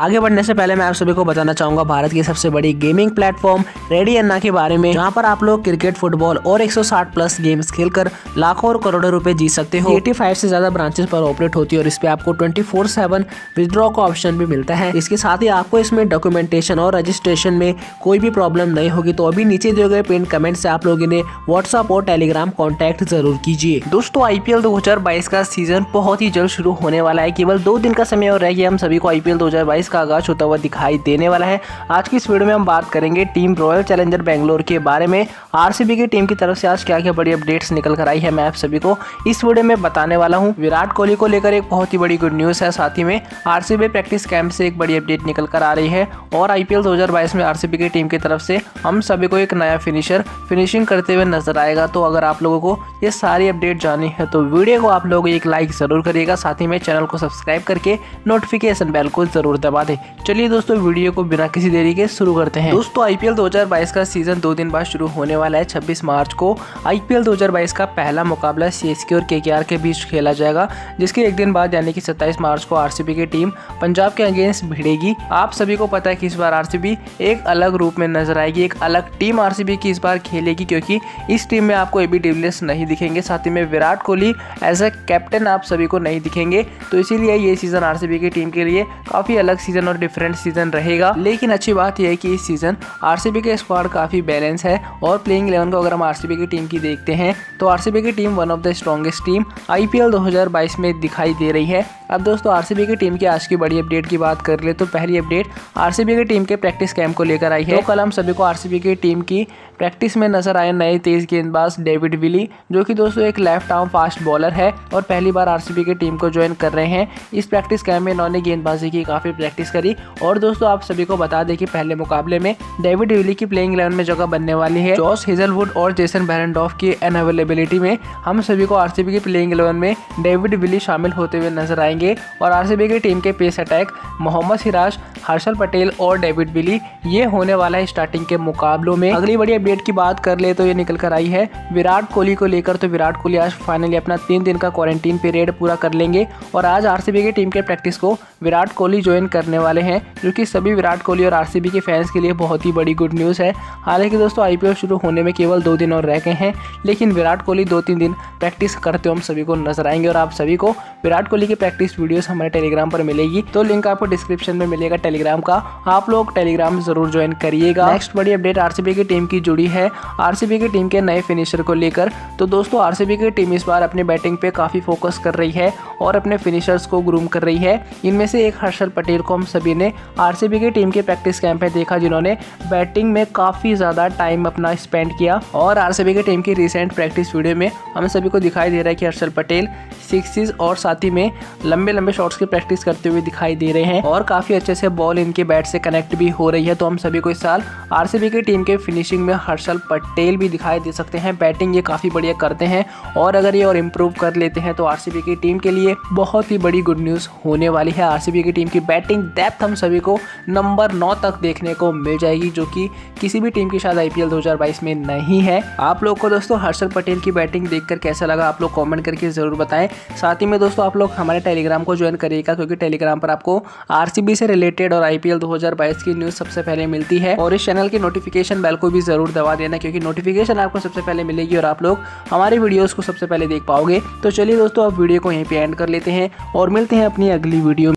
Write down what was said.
आगे बढ़ने से पहले मैं आप सभी को बताना चाहूँगा भारत की सबसे बड़ी गेमिंग प्लेटफॉर्म रेडी अन्ना के बारे में, जहाँ पर आप लोग क्रिकेट फुटबॉल और 160 प्लस गेम्स खेलकर लाखों और करोड़ों रुपए जीत सकते हो। 85 से ज़्यादा ब्रांचेस पर ऑपरेट होती है और इस पे आपको 24/7 फोर विद्रॉ का ऑप्शन भी मिलता है। इसके साथ ही आपको इसमें डॉक्यूमेंटेशन और रजिस्ट्रेशन में कोई भी प्रॉब्लम नहीं होगी तो अभी नीचे दिए गए पिन कमेंट से आप लोग इन्हें व्हाट्सअप और टेलीग्राम कॉन्टेक्ट ज़रूर कीजिए। दोस्तों आईपीएल 2022 का सीज़न बहुत ही जल्द शुरू होने वाला है। केवल दो दिन का समय और रह गया हम सभी को आईपीएल 2022 का आगाज़ होता हुआ दिखाई देने वाला है। आज की इस वीडियो में हम बात करेंगे टीम रॉयल चैलेंजर बेंगलोर के बारे में। आरसीबी की टीम की तरफ़ से आज क्या क्या बड़ी अपडेट्स निकल कर आई है मैं आप सभी को इस वीडियो में बताने वाला हूँ। विराट कोहली को लेकर एक बहुत ही बड़ी गुड न्यूज़ है। साथ ही में आरसीबी प्रैक्टिस कैंप से एक बड़ी अपडेट निकल कर आ रही है और आईपीएल 2022 में आरसीबी की टीम की तरफ़ से हम सभी को एक नया फिनिशर फिनिशिंग करते हुए नज़र आएगा। तो अगर आप लोगों को ये सारी अपडेट जानी है तो वीडियो को आप लोग एक लाइक ज़रूर करिएगा। साथ ही में चैनल को सब्सक्राइब करके नोटिफिकेशन बेल को ज़रूर दबा दें चलिए दोस्तों, वीडियो को बिना किसी देरी के शुरू करते हैं। दोस्तों आईपीएल 2022 का सीज़न दो दिन बाद शुरू होने वाला है। 26 मार्च को आईपीएल 2022 का पहला मुकाबला सीएसके और केकेआर के बीच खेला जाएगा, जिसके एक दिन बाद, यानी कि 27 मार्च को आरसीबी की टीम पंजाब के अगेंस्ट भिड़ेगी। आप सभी को पता है कि इस बार आरसीबी एक अलग रूप में नज़र आएगी, एक अलग टीम आरसीबी की इस बार खेलेगी, क्योंकि इस टीम में आपको एबी डिविलियर्स नहीं दिखेंगे। साथ ही में Virat Kohli as a captain आप सभी को नहीं दिखेंगे। तो इसीलिए ये सीज़न आरसीबी की टीम के लिए काफ़ी अलग सीज़न और डिफरेंट सीज़न रहेगा। लेकिन अच्छी बात यह है कि इस सीज़न आरसीबी के स्क्वाड काफ़ी बैलेंस है और प्लेइंग इलेवन को अगर हम आरसीबी की टीम की देखते हैं तो आरसीबी की team one of the strongest team IPL 2022 में दिखाई दे रही है। अब दोस्तों आरसीबी की टीम की आज की बड़ी अपडेट की बात कर ले तो पहली अपडेट आरसीबी की टीम के प्रैक्टिस कैंप को लेकर आई है। तो कल हम सभी को आरसीबी की टीम की प्रैक्टिस में नज़र आए नए तेज गेंदबाज डेविड विली जो कि दोस्तों एक लेफ़्ट आर्म फास्ट बॉलर है और पहली बार आरसीबी की टीम को ज्वाइन कर रहे हैं। इस प्रैक्टिस कैंप में इन्होंने गेंदबाजी की काफ़ी प्रैक्टिस करी। और दोस्तों आप सभी को बता दें कि पहले मुकाबले में डेविड विली की प्लेइंग इलेवन में जगह बनने वाली है। जॉस हेजलवुड और जेसन बैरनडॉफ की अनअवेलेबिलिटी में हम सभी को आरसीबी की प्लेइंग इलेवन में डेविड विली शामिल होते हुए नज़र आएँगे। और आरसीबी की टीम के पेस अटैक मोहम्मद सिराज हर्षल पटेल और डेविड बिली। ये होने वाला है स्टार्टिंग के मुकाबलों में। अगली बड़ी अपडेट की बात कर ले तो ये निकल कर आई है। विराट कोहली को लेकर तो विराट कोहली आज फाइनली अपना तीन दिन का क्वारंटीन पीरियड पूरा कर लेंगे और आज आरसीबी की टीम के प्रैक्टिस को विराट कोहली ज्वाइन करने वाले हैं, जो कि सभी विराट कोहली और आरसीबी के फैंस के लिए बहुत ही बड़ी गुड न्यूज़ है। हालाँकि दोस्तों आईपीएल शुरू होने में केवल दो दिन और रह गए हैं, लेकिन विराट कोहली दो तीन दिन प्रैक्टिस करते हुए हम सभी को नज़र आएँगे और आप सभी को विराट कोहली की प्रैक्टिस वीडियोस हमारे टेलीग्राम पर मिलेगी। तो लिंक आपको डिस्क्रिप्शन में मिलेगा टेलीग्राम का, आप लोग टेलीग्राम ज़रूर ज्वाइन करिएगा। नेक्स्ट बड़ी अपडेट आरसीबी की टीम की जुड़ी है। आरसीबी की टीम के नए फिनिशर को लेकर तो दोस्तों आरसीबी की टीम इस बार अपनी बैटिंग पे काफ़ी फोकस कर रही है और अपने फिनिशर्स को ग्रूम कर रही है। इनमें से एक हर्षल पटेल को हम सभी ने आरसीबी की टीम के प्रैक्टिस कैंप में देखा, जिन्होंने बैटिंग में काफ़ी ज़्यादा टाइम अपना स्पेंड किया। और आरसीबी की टीम की रिसेंट प्रैक्टिस वीडियो में हमें सभी को दिखाई दे रहा है कि हर्षल पटेल सिक्सिस और साथ ही में लंबे लंबे शॉट्स की प्रैक्टिस करते हुए दिखाई दे रहे हैं और काफ़ी अच्छे से बॉल इनके बैट से कनेक्ट भी हो रही है तो हम सभी को इस साल आरसीबी की टीम के फिनिशिंग में हर्षल पटेल भी दिखाई दे सकते हैं। बैटिंग ये काफ़ी बढ़िया करते हैं और अगर ये और इम्प्रूव कर लेते हैं तो आरसीबी की टीम के लिए बहुत ही बड़ी गुड न्यूज़ होने वाली है। आरसीबी की टीम की बैटिंग डेप्थ हम सभी को नंबर नौ तक देखने को मिल जाएगी, जो कि किसी भी टीम की शायद आईपीएल 2022 में नहीं है। आप लोग को दोस्तों हर्षल पटेल की बैटिंग देखकर कैसा लगा, आप लोग कमेंट करके ज़रूर बताएँ। साथ ही में दोस्तों आप लोग हमारे टेलीग्राम को ज्वाइन करिएगा, क्योंकि टेलीग्राम पर आपको आरसीबी से रिलेटेड और आईपीएल 2022 की न्यूज़ सबसे पहले मिलती है। और इस चैनल की नोटिफिकेशन बेल को भी ज़रूर दबा देना, क्योंकि नोटिफिकेशन आपको सबसे पहले मिलेगी और आप लोग हमारे वीडियोज़ को सबसे पहले देख पाओगे। तो चलिए दोस्तों आप वीडियो को यहीं पर एंड कर लेते हैं और मिलते हैं अपनी अगली वीडियो